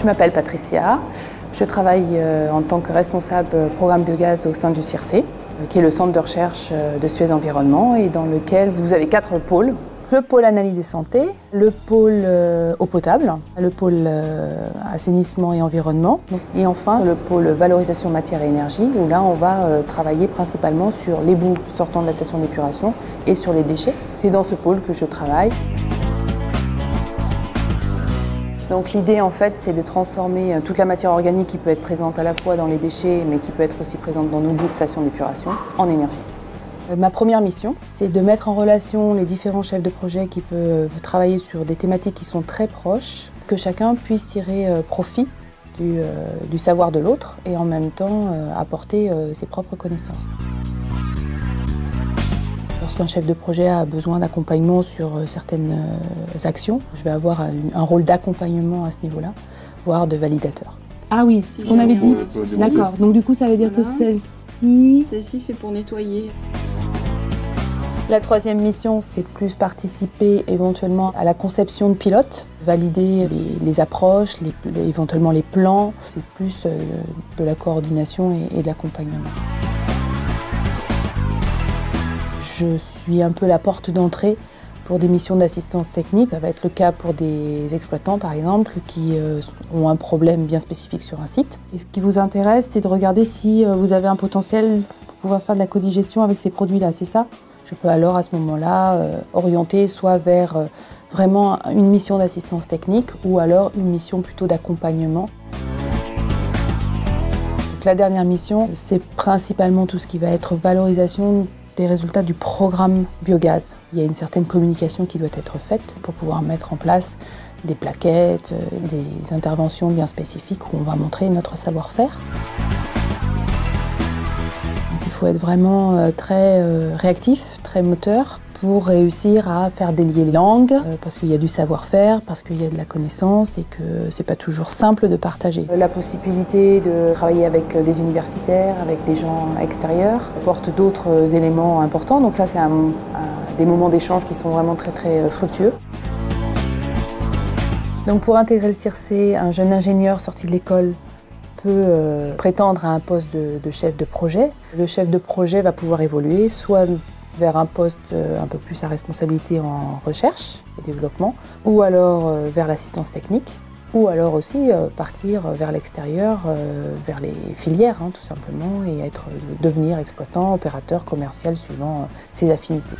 Je m'appelle Patricia. Je travaille euh, en tant que responsable programme biogaz au sein du CIRC, euh, qui est le centre de recherche euh, de Suez Environnement et dans lequel vous avez quatre pôles. Le pôle analyse et santé, le pôle eau potable, le pôle assainissement et environnement, et enfin le pôle valorisation matière et énergie, où là on va travailler principalement sur les bouts sortant de la station d'épuration et sur les déchets. C'est dans ce pôle que je travaille. Donc l'idée en fait c'est de transformer euh, toute la matière organique qui peut être présente à la fois dans les déchets mais qui peut être aussi présente dans nos bouts de station d'épuration en énergie. Euh, ma première mission, c'est de mettre en relation les différents chefs de projet qui peuvent travailler sur des thématiques qui sont très proches, que chacun puisse tirer euh, profit du, savoir de l'autre et en même temps apporter ses propres connaissances. Lorsqu'un chef de projet a besoin d'accompagnement sur euh, certaines euh, actions, je vais avoir un rôle d'accompagnement à ce niveau-là, voire de validateur. Ah oui, c'est ce qu'on avait dit. D'accord. Donc du coup, ça veut dire que celle-ci... Celle-ci, c'est pour nettoyer. La troisième mission, c'est plus participer éventuellement à la conception de pilotes, valider les, approches, éventuellement les plans. C'est plus euh, de la coordination et de l'accompagnement. Je suis un peu la porte d'entrée pour des missions d'assistance technique. Ça va être le cas pour des exploitants, par exemple, qui euh, ont un problème bien spécifique sur un site. Et ce qui vous intéresse, c'est de regarder si euh, vous avez un potentiel pour pouvoir faire de la codigestion avec ces produits-là, c'est ça? Je peux alors, à ce moment-là, euh, orienter soit vers vraiment une mission d'assistance technique ou alors une mission plutôt d'accompagnement. La dernière mission, c'est principalement tout ce qui va être valorisation des résultats du programme biogaz. Il y a une certaine communication qui doit être faite pour pouvoir mettre en place des plaquettes, euh, des interventions bien spécifiques où on va montrer notre savoir-faire. Il faut être vraiment euh, très euh, réactif, très moteur pour réussir à faire délier les langues, euh, parce qu'il y a du savoir-faire, parce qu'il y a de la connaissance et que c'est pas toujours simple de partager. La possibilité de travailler avec des universitaires, avec des gens extérieurs, apporte d'autres éléments importants. Donc là, c'est des moments d'échange qui sont vraiment très très euh, fructueux. Donc pour intégrer le CIRC, un jeune ingénieur sorti de l'école peut euh, prétendre à un poste de, chef de projet. Le chef de projet va pouvoir évoluer soit vers un poste euh, un peu plus à responsabilité en recherche et développement, ou alors euh, vers l'assistance technique, ou alors aussi euh, partir vers l'extérieur, vers les filières hein, tout simplement, et être, devenir exploitant, opérateur commercial suivant ses affinités.